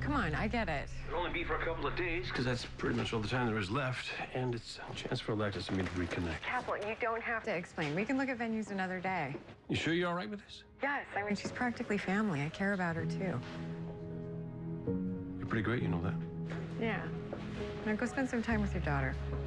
Come on, I get it. It'll only be for a couple of days, because that's pretty much all the time there is left. And it's a chance for Alexis and me to reconnect. Castle, you don't have to explain. We can look at venues another day. You sure you're all right with this? Yes, I mean, she's practically family. I care about her, too. You're pretty great, you know that. Yeah. Now go spend some time with your daughter.